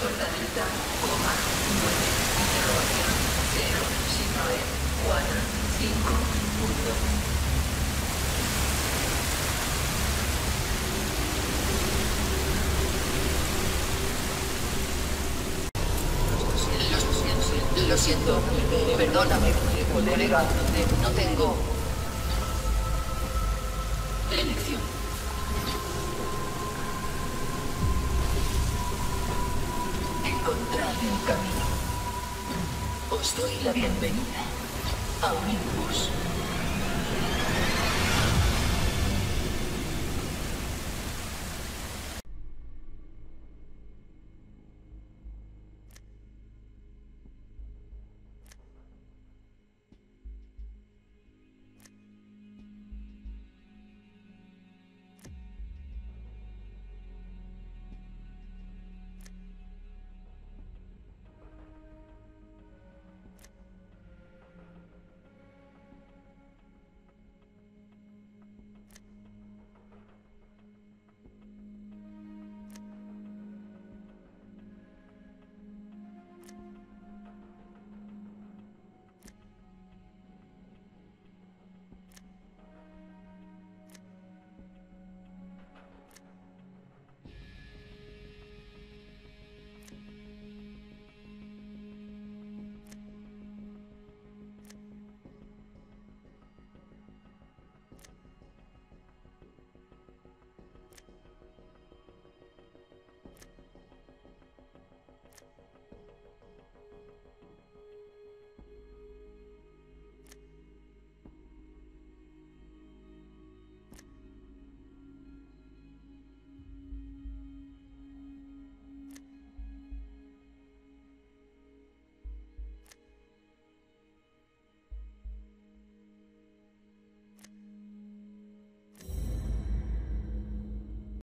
Fortaleza, coma, nueve, interrogación, cero, signo E, cuatro, cinco, punto. Lo, lo siento, perdóname, colega, no tengo Encontrad el camino. Os doy la bienvenida a Olympus.